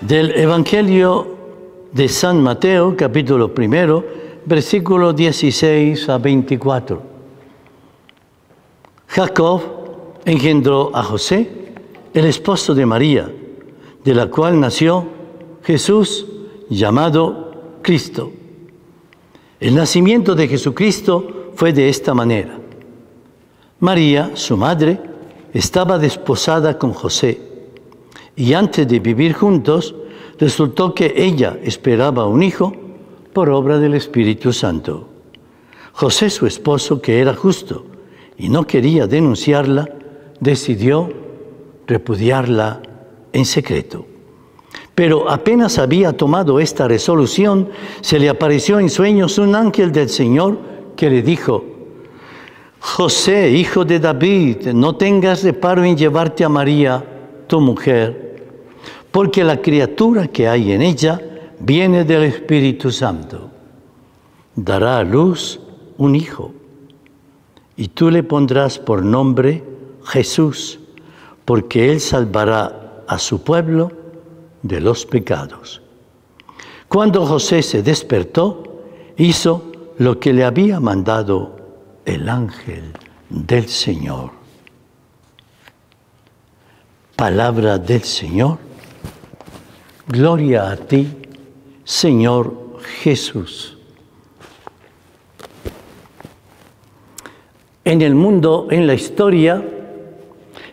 Del Evangelio de San Mateo, capítulo primero, versículo 16 a 24. Jacob engendró a José, el esposo de María, de la cual nació Jesús llamado Cristo. El nacimiento de Jesucristo fue de esta manera. María, su madre, estaba desposada con José y antes de vivir juntos resultó que ella esperaba un hijo por obra del Espíritu Santo. José, su esposo, que era justo y no quería denunciarla, decidió repudiarla en secreto. Pero apenas había tomado esta resolución, se le apareció en sueños un ángel del Señor que le dijo, José, hijo de David, no tengas reparo en llevarte a María, tu mujer, porque la criatura que hay en ella viene del Espíritu Santo. Dará a luz un hijo, y tú le pondrás por nombre Jesús, porque él salvará a su pueblo de los pecados. Cuando José se despertó, hizo lo que le había mandado el ángel del Señor. Palabra del Señor. Gloria a ti, Señor Jesús. En el mundo, en la historia,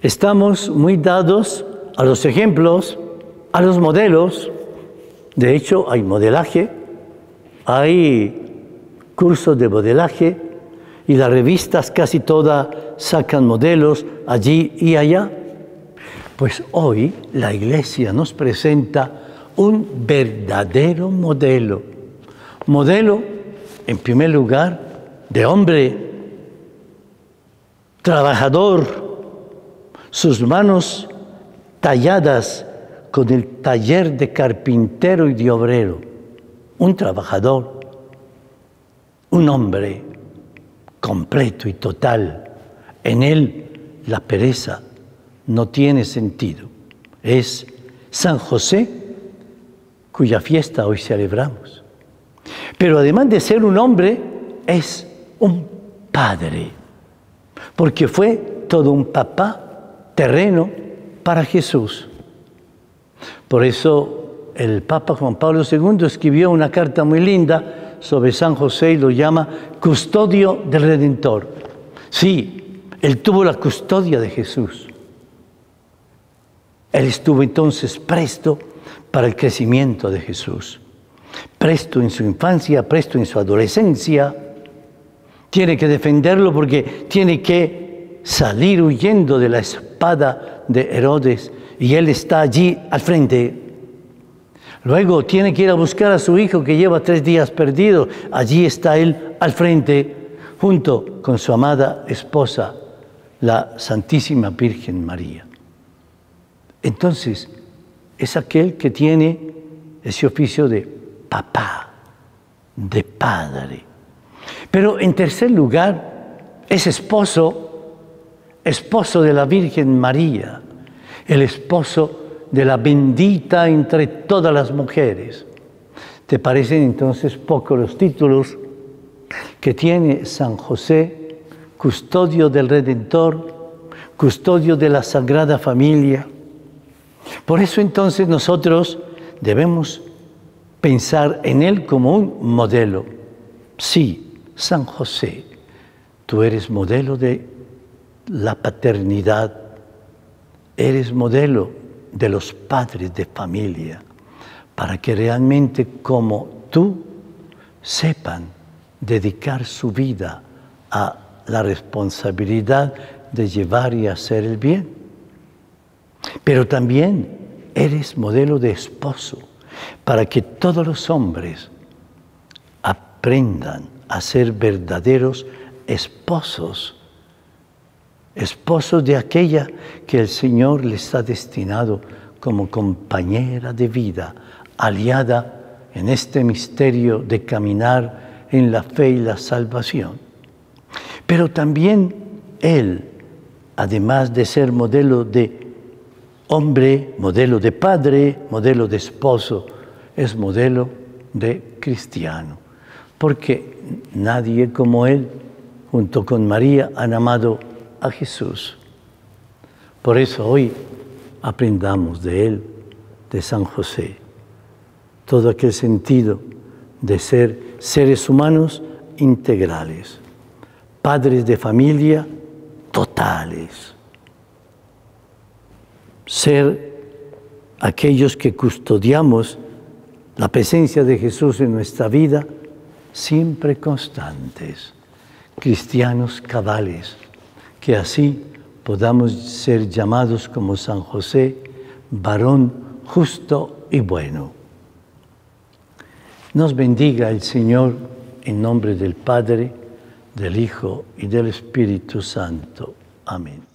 estamos muy dados a los ejemplos, a los modelos. De hecho, hay modelaje, hay cursos de modelaje, y las revistas casi todas sacan modelos allí y allá. Pues hoy la iglesia nos presenta un verdadero modelo. Modelo, en primer lugar, de hombre trabajador, sus manos talladas con el taller de carpintero y de obrero. Un trabajador, un hombre completo y total. En él la pereza no tiene sentido. Es San José, cuya fiesta hoy celebramos. Pero además de ser un hombre, es un padre, porque fue todo un papá terreno para Jesús. Por eso el Papa Juan Pablo II escribió una carta muy linda sobre San José y lo llama custodio del Redentor. Sí, él tuvo la custodia de Jesús. Él estuvo entonces presto para el crecimiento de Jesús. Presto en su infancia, presto en su adolescencia. Tiene que defenderlo porque tiene que salir huyendo de la espada de Herodes y él está allí al frente Luego tiene que ir a buscar a su hijo que lleva tres días perdido. Allí está él al frente, junto con su amada esposa, la Santísima Virgen María. Entonces, es aquel que tiene ese oficio de papá, de padre. Pero en tercer lugar, es esposo, esposo de la Virgen María, el esposo de la bendita entre todas las mujeres. ¿Te parecen entonces pocos los títulos que tiene San José, custodio del Redentor, custodio de la Sagrada Familia? Por eso entonces nosotros debemos pensar en él como un modelo. Sí, San José, tú eres modelo de la paternidad, eres modelo de los padres de familia, para que realmente como tú sepan dedicar su vida a la responsabilidad de llevar y hacer el bien. Pero también eres modelo de esposo para que todos los hombres aprendan a ser verdaderos esposos esposos de aquella que el Señor les ha destinado como compañera de vida, aliada en este misterio de caminar en la fe y la salvación. Pero también Él, además de ser modelo de hombre, modelo de padre, modelo de esposo, es modelo de cristiano. Porque nadie como él, junto con María, han amado a Jesús. Por eso hoy aprendamos de él, de San José, todo aquel sentido de ser seres humanos integrales, padres de familia totales, ser aquellos que custodiamos la presencia de Jesús en nuestra vida, siempre constantes, cristianos cabales, que así podamos ser llamados como San José, varón justo y bueno. Nos bendiga el Señor en nombre del Padre, del Hijo y del Espíritu Santo. Amén.